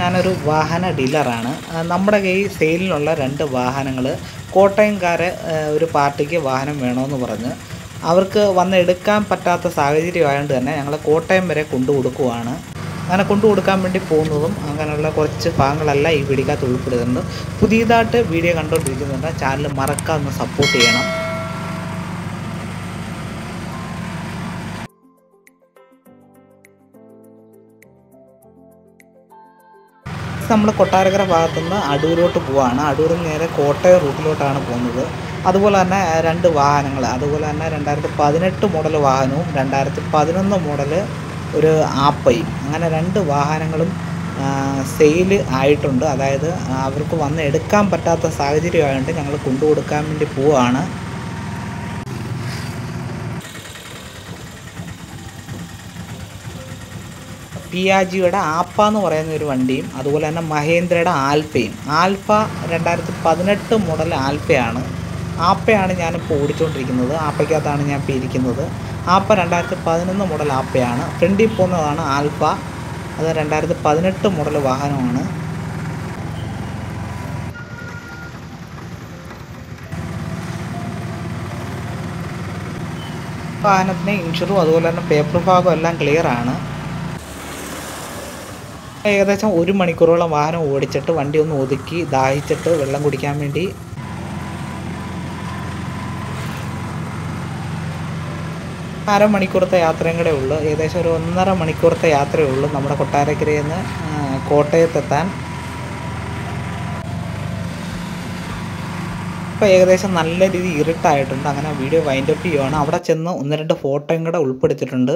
ഞാനൊരു വാഹന ഡീലറാണ്. നമ്മുടെ കയ്യിൽ സെയിലിനുള്ള രണ്ട് വാഹനങ്ങൾ കോട്ടയംകാരെ ഒരു പാർട്ടിക്ക് വാഹനം വേണമെന്ന് പറഞ്ഞ് അവർക്ക് വന്ന് എടുക്കാൻ പറ്റാത്ത സാഹചര്യമായതുകൊണ്ട് തന്നെ ഞങ്ങൾ കോട്ടയം വരെ കൊണ്ടു കൊടുക്കുവാണ്. അങ്ങനെ കൊണ്ടു കൊടുക്കാൻ വേണ്ടി പോകുന്നതും അങ്ങനെയുള്ള കുറച്ച് ഭാഗങ്ങളെല്ലാം ഈ വീഡിയോക്കകത്ത് ഉൾപ്പെടുന്നുണ്ട്. പുതിയതായിട്ട് വീഡിയോ കണ്ടുകൊണ്ടിരിക്കുന്നുണ്ട് ചാനൽ മറക്കാതെ സപ്പോർട്ട് ചെയ്യണം. നമ്മൾ കൊട്ടാരക്കര ഭാഗത്തുനിന്ന് അടൂരോട്ട് പോവാണ്. അടൂരിൽ നേരെ കോട്ടയം റൂട്ടിലോട്ടാണ് പോകുന്നത്. അതുപോലെ തന്നെ രണ്ട് വാഹനങ്ങൾ അതുപോലെ തന്നെ രണ്ടായിരത്തി പതിനെട്ട് മോഡൽ വാഹനവും രണ്ടായിരത്തി പതിനൊന്ന് മോഡൽ ഒരു ആപ്പയും. അങ്ങനെ രണ്ട് വാഹനങ്ങളും സെയിൽ ആയിട്ടുണ്ട്. അതായത് അവർക്ക് വന്ന് എടുക്കാൻ പറ്റാത്ത സാഹചര്യമായതുകൊണ്ട് ഞങ്ങൾ കൊണ്ടുകൊടുക്കാൻ വേണ്ടി പോവുകയാണ് പിയാജിയുടെ ആപ്പ എന്ന് പറയുന്ന ഒരു വണ്ടിയും അതുപോലെ തന്നെ മഹേന്ദ്രയുടെ ആൽപ്പയും. ആൽഫ രണ്ടായിരത്തി പതിനെട്ട് മോഡൽ ആൽപ്പയാണ്. ആപ്പയാണ് ഞാനിപ്പോൾ ഓടിച്ചുകൊണ്ടിരിക്കുന്നത് ആപ്പയ്ക്കകത്താണ് ഞാൻ ഇപ്പോൾ ഇരിക്കുന്നത്. ആപ്പ രണ്ടായിരത്തി പതിനൊന്ന് മോഡൽ ആപ്പയാണ്. ഫ്രണ്ടിൽ പോകുന്നതാണ് ആൽഫ അത് രണ്ടായിരത്തി പതിനെട്ട് മോഡൽ വാഹനമാണ്. വാഹനത്തിന് ഇൻഷുറും അതുപോലെ തന്നെ പേപ്പർ ഭാഗം എല്ലാം ക്ലിയർ ആണ്. ഏകദേശം ഒരു മണിക്കൂറോളം വാഹനം ഓടിച്ചിട്ട് വണ്ടി ഒന്ന് ഒതുക്കി ദാഹിച്ചിട്ട് വെള്ളം കുടിക്കാൻ വേണ്ടി അരമണിക്കൂറത്തെ യാത്രയും കൂടെ ഉള്ളൂ. ഏകദേശം ഒരു ഒന്നര മണിക്കൂറത്തെ യാത്രയേ ഉള്ളൂ നമ്മുടെ കൊട്ടാരക്കരയിൽ നിന്ന് കോട്ടയത്തെത്താൻ. ഇപ്പോൾ ഏകദേശം നല്ല രീതിയിൽ ഇരുട്ടായിട്ടുണ്ട്. അങ്ങനെ വീഡിയോ വൈൻഡപ്പ് ചെയ്യുവാണ്. അവിടെ ചെന്ന് ഒന്ന് രണ്ട് ഫോട്ടോയും കൂടെ ഉൾപ്പെടുത്തിയിട്ടുണ്ട്.